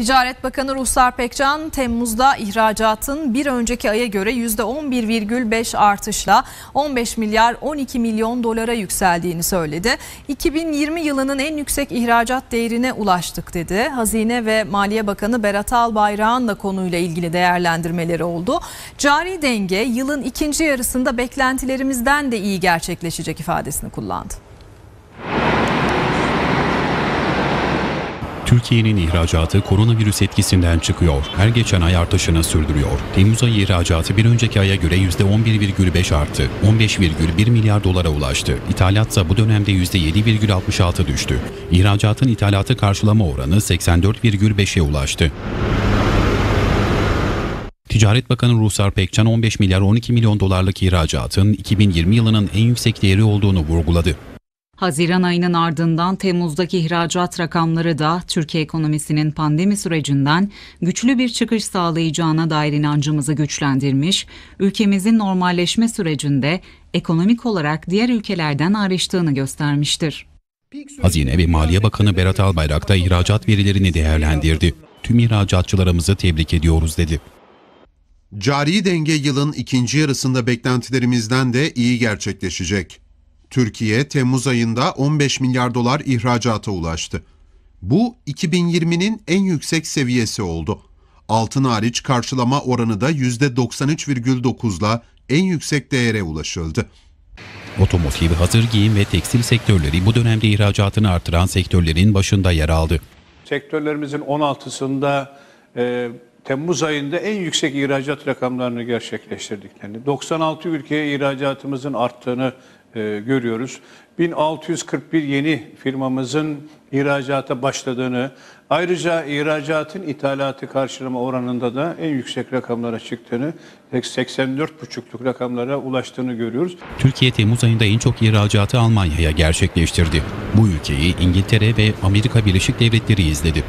Ticaret Bakanı Ruhsar Pekcan, Temmuz'da ihracatın bir önceki aya göre %11,5 artışla 15 milyar 12 milyon dolara yükseldiğini söyledi. 2020 yılının en yüksek ihracat değerine ulaştık dedi. Hazine ve Maliye Bakanı Berat Albayrak'ın da konuyla ilgili değerlendirmeleri oldu. Cari denge yılın ikinci yarısında beklentilerimizden de iyi gerçekleşecek ifadesini kullandı. Türkiye'nin ihracatı koronavirüs etkisinden çıkıyor. Her geçen ay artışını sürdürüyor. Temmuz ayı ihracatı bir önceki aya göre %11,5 arttı. 15,1 milyar dolara ulaştı. İthalatsa bu dönemde %7,66 düştü. İhracatın ithalatı karşılama oranı 84,5'e ulaştı. Ticaret Bakanı Ruhsar Pekcan 15 milyar 12 milyon dolarlık ihracatın 2020 yılının en yüksek değeri olduğunu vurguladı. Haziran ayının ardından Temmuz'daki ihracat rakamları da Türkiye ekonomisinin pandemi sürecinden güçlü bir çıkış sağlayacağına dair inancımızı güçlendirmiş, ülkemizin normalleşme sürecinde ekonomik olarak diğer ülkelerden ayrıştığını göstermiştir. Hazine ve Maliye Bakanı Berat Albayrak da ihracat verilerini değerlendirdi. Tüm ihracatçılarımızı tebrik ediyoruz dedi. Cari denge yılın ikinci yarısında beklentilerimizden de iyi gerçekleşecek. Türkiye Temmuz ayında 15 milyar dolar ihracata ulaştı. Bu 2020'nin en yüksek seviyesi oldu. Altın hariç karşılama oranı da %93,9'la en yüksek değere ulaşıldı. Otomotiv, hazır giyim ve tekstil sektörleri bu dönemde ihracatını artıran sektörlerin başında yer aldı. Sektörlerimizin 16'sında e, Temmuz ayında en yüksek ihracat rakamlarını gerçekleştirdiklerini, 96 ülkeye ihracatımızın arttığını e, görüyoruz. 1641 yeni firmamızın ihracata başladığını, ayrıca ihracatın ithalatı karşılama oranında da en yüksek rakamlara çıktığını, 84,5'luk rakamlara ulaştığını görüyoruz. Türkiye Temmuz ayında en çok ihracatı Almanya'ya gerçekleştirdi. Bu ülkeyi İngiltere ve Amerika Birleşik Devletleri izledi.